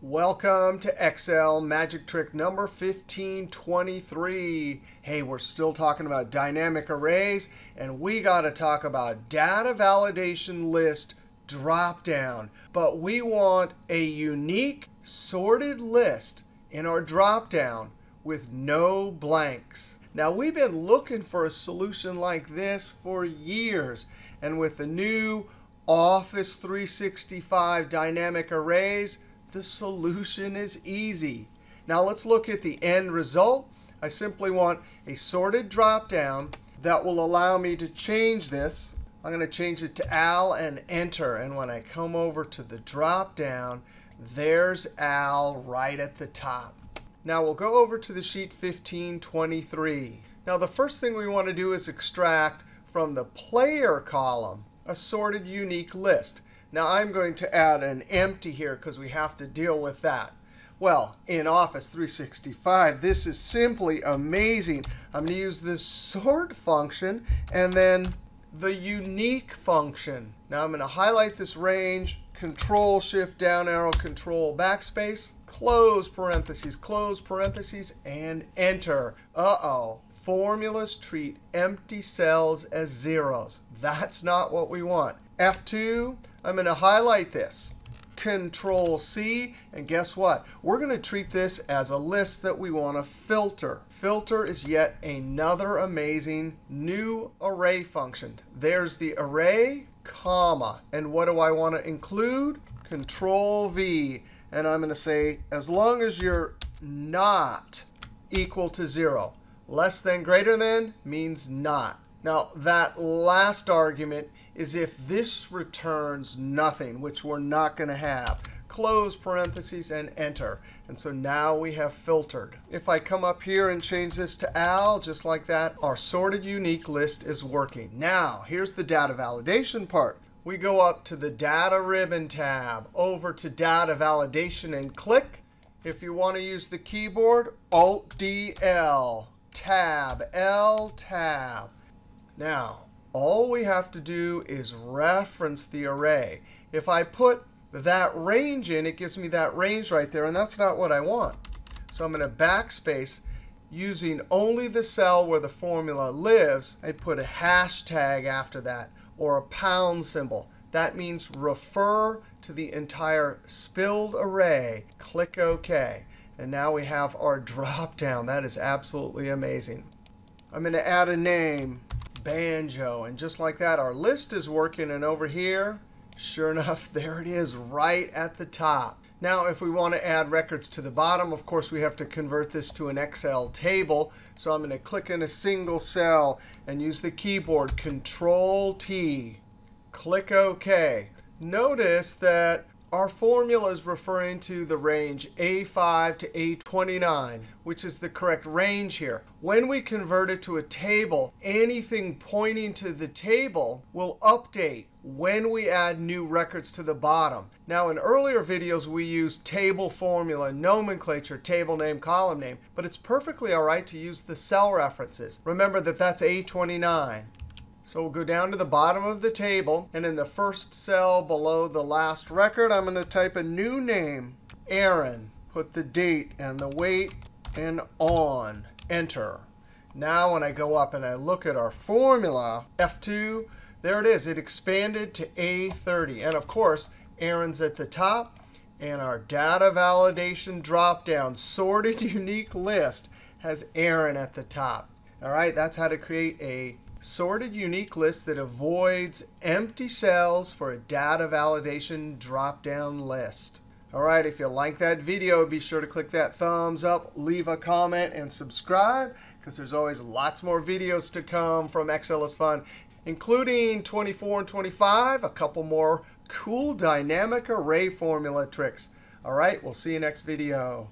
Welcome to Excel magic trick number 1523. Hey, we're still talking about dynamic arrays, and we got to talk about data validation list dropdown. But we want a unique sorted list in our dropdown with no blanks. Now, we've been looking for a solution like this for years. And with the new Office 365 dynamic arrays, the solution is easy. Now let's look at the end result. I simply want a sorted dropdown that will allow me to change this. I'm going to change it to Al and enter. And when I come over to the dropdown, there's Al right at the top. Now we'll go over to the sheet 1523. Now the first thing we want to do is extract from the player column a sorted unique list. Now I'm going to add an empty here because we have to deal with that. Well, in Office 365, this is simply amazing. I'm going to use this sort function and then the unique function. Now I'm going to highlight this range, Control Shift down arrow, Control backspace, close parentheses, close parentheses, and enter. Uh-oh. Formulas treat empty cells as zeros. That's not what we want. F2, I'm going to highlight this. Control C, and guess what? We're going to treat this as a list that we want to filter. Filter is yet another amazing new array function. There's the array, comma. And what do I want to include? Control V. And I'm going to say, as long as you're not equal to 0. Less than greater than means not. Now, that last argument is if this returns nothing, which we're not going to have. Close parentheses and enter. And so now we have filtered. If I come up here and change this to Al, just like that, our sorted unique list is working. Now, here's the data validation part. We go up to the Data Ribbon tab, over to Data Validation, and click. If you want to use the keyboard, Alt-D-L, Tab, L, Tab. Now, all we have to do is reference the array. If I put that range in, it gives me that range right there, and that's not what I want. So I'm going to backspace using only the cell where the formula lives. I put a hashtag after that or a pound symbol. That means refer to the entire spilled array. Click OK. And now we have our drop down. That is absolutely amazing. I'm going to add a name banjo. And just like that, our list is working. And over here, sure enough, there it is right at the top. Now, if we want to add records to the bottom, of course, we have to convert this to an Excel table. So I'm going to click in a single cell and use the keyboard Control-T. Click OK. Notice that our formula is referring to the range A5 to A29, which is the correct range here. When we convert it to a table, anything pointing to the table will update when we add new records to the bottom. Now, in earlier videos, we used table formula, nomenclature, table name, column name. But it's perfectly all right to use the cell references. Remember that that's A29. So we'll go down to the bottom of the table. And in the first cell below the last record, I'm going to type a new name, Aaron. Put the date and the weight and on. Enter. Now when I go up and I look at our formula, F2, there it is. It expanded to A30. And of course, Aaron's at the top. And our data validation dropdown sorted unique list has Aaron at the top. All right, that's how to create a sorted unique list that avoids empty cells for a data validation drop-down list. All right, if you like that video, be sure to click that thumbs up, leave a comment, and subscribe, because there's always lots more videos to come from Excel is Fun, including 24 and 25, a couple more cool dynamic array formula tricks. All right, we'll see you next video.